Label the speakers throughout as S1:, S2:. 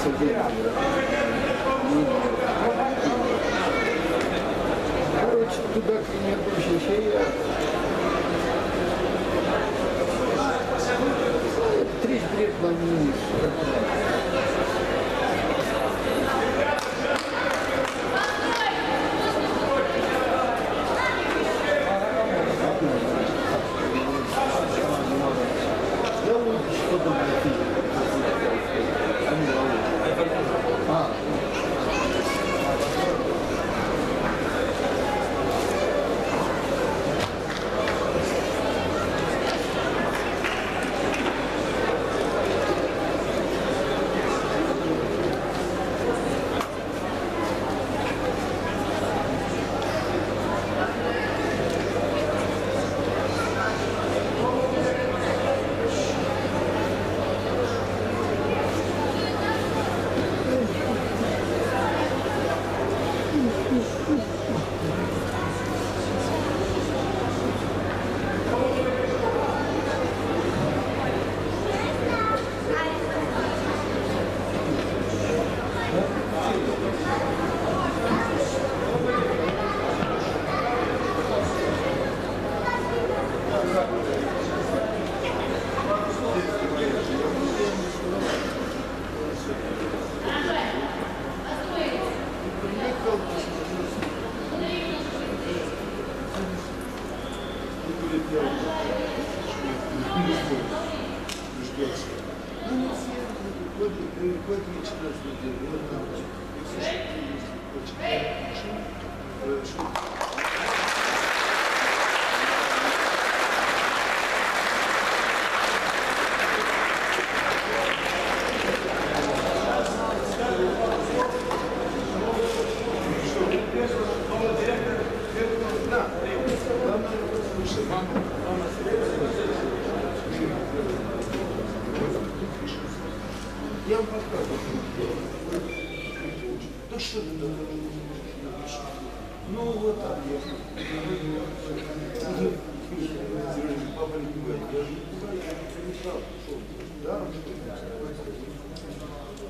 S1: Короче, туда к ней я Три лет на.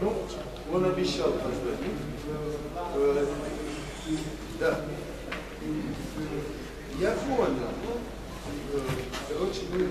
S1: Ну, он обещал позвонить. Да. Я понял. Ну, э, короче, мы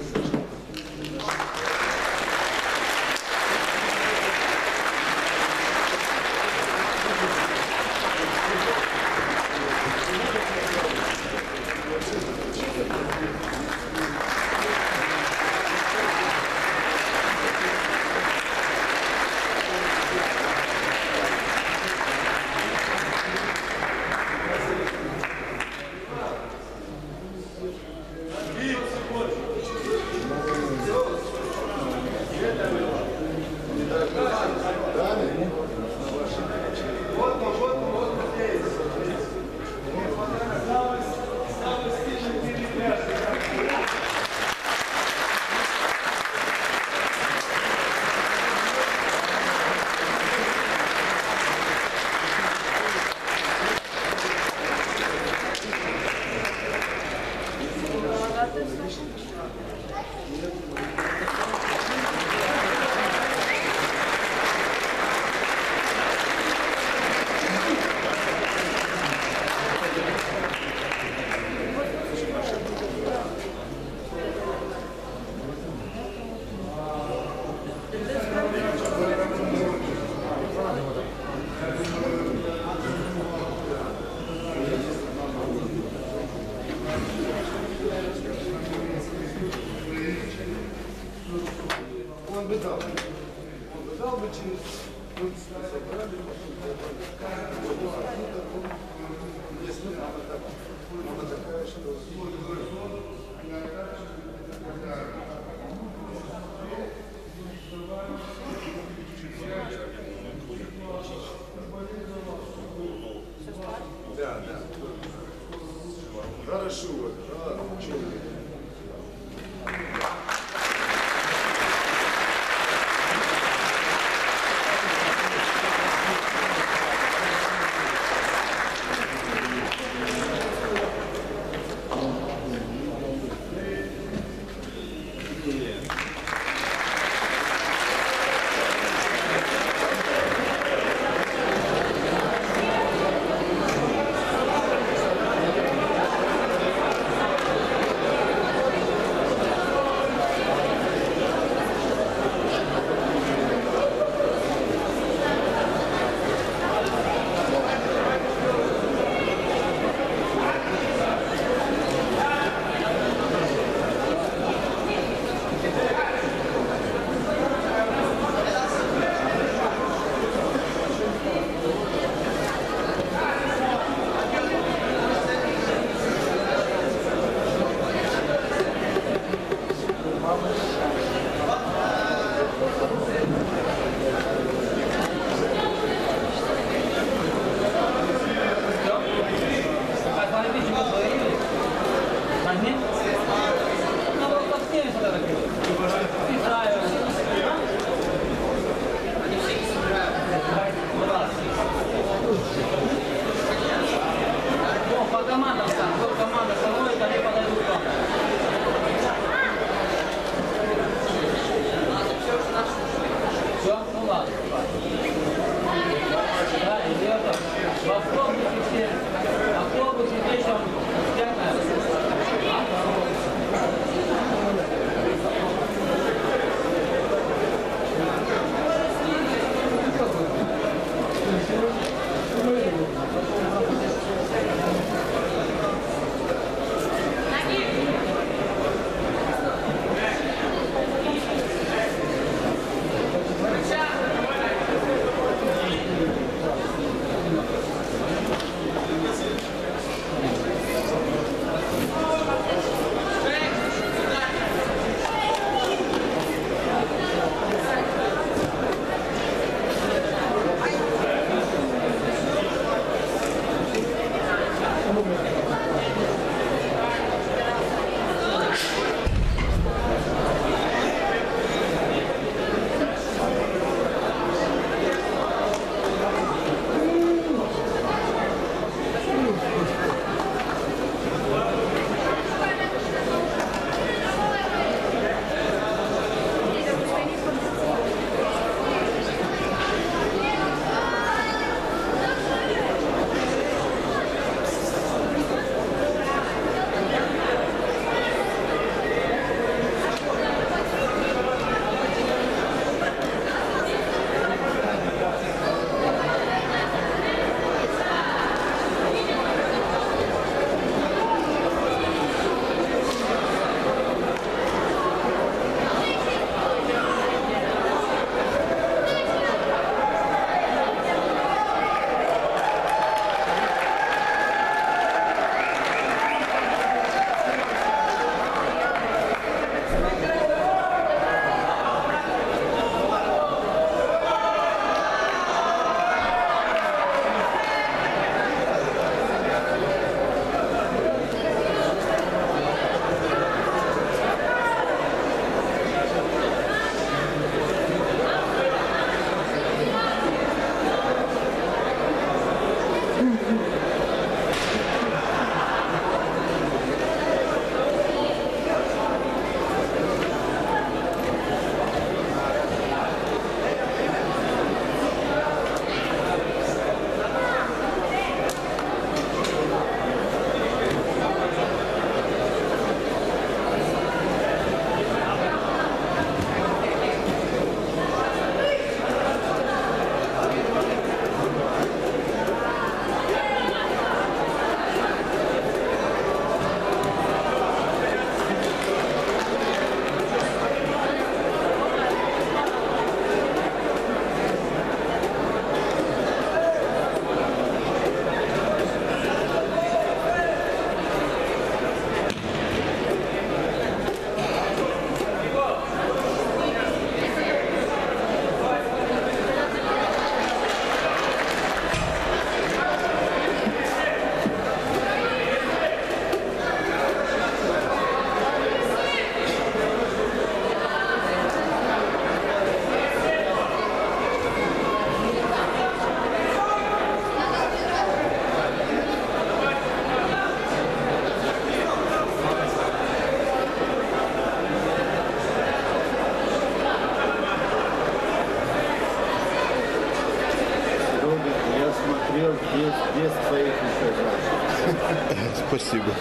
S1: без, без своих еще значит.
S2: Спасибо.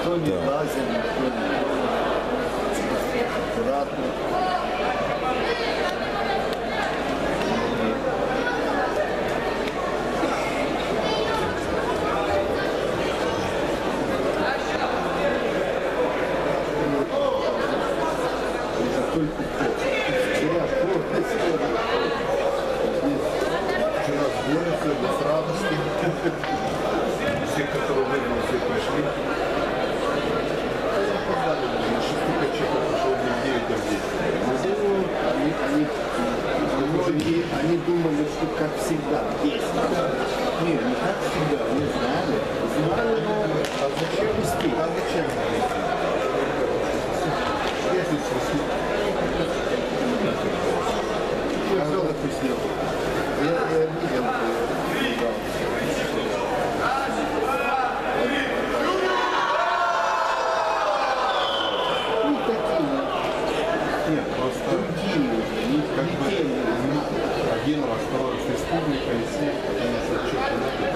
S1: Кто не лазит, кто не аккуратно.
S2: один раз, второй раз республика, и все, потому что четко